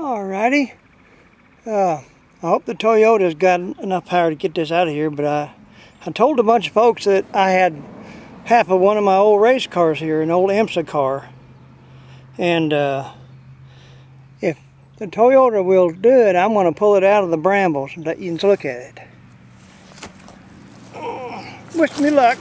Alrighty. Uh, I hope the Toyota's got enough power to get this out of here, but I, I told a bunch of folks that I had half of one of my old race cars here, an old IMSA car. And uh, if the Toyota will do it, I'm going to pull it out of the brambles and let you look at it. Wish me luck.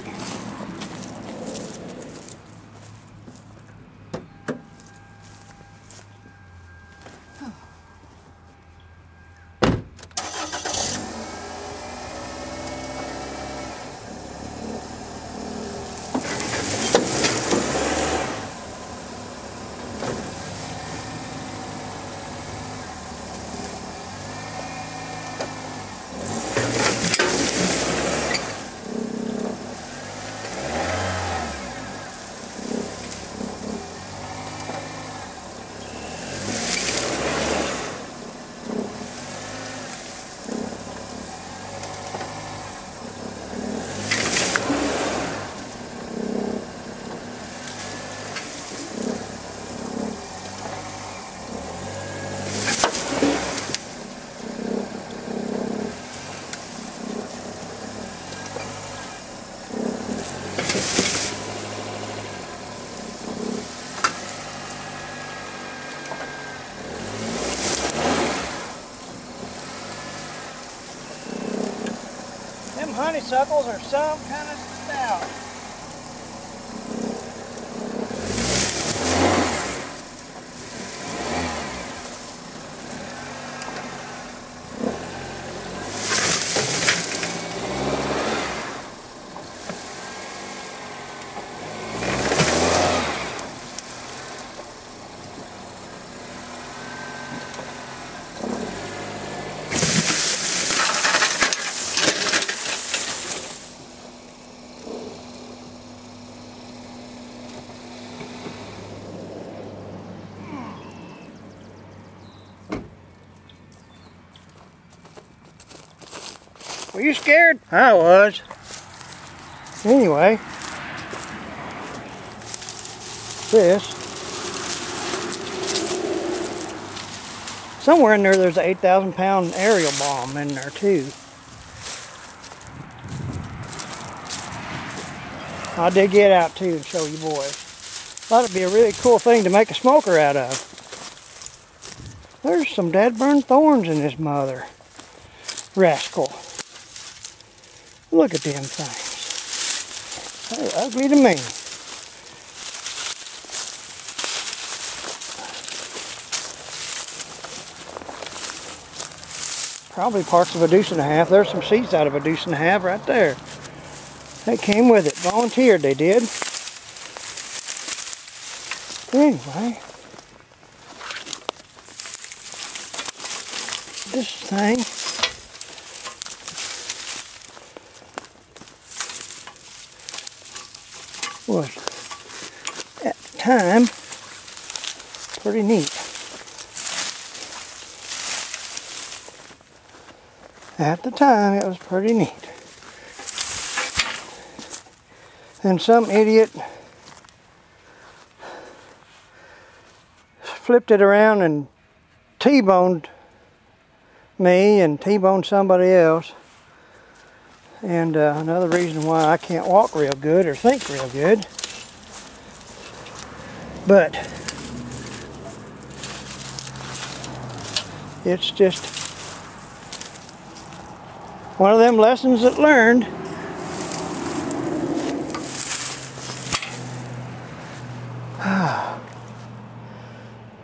Them honeysuckles are some kind of stout. Were you scared? I was. Anyway, this, somewhere in there there's an 8,000 pound aerial bomb in there too. I did get out too and show you boys. Thought it'd be a really cool thing to make a smoker out of. There's some dead burned thorns in this mother. Rascal. Look at them things. They're ugly to me. Probably parts of a deuce and a half. There's some seeds out of a deuce and a half right there. They came with it. Volunteered, they did. Anyway. This thing was at the time pretty neat. At the time it was pretty neat. And some idiot flipped it around and T-boned me and T-boned somebody else. And uh, another reason why I can't walk real good or think real good. But it's just one of them lessons that learned.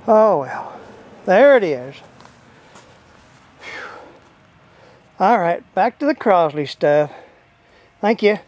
oh well, there it is. All right, back to the Crosley stuff. Thank you.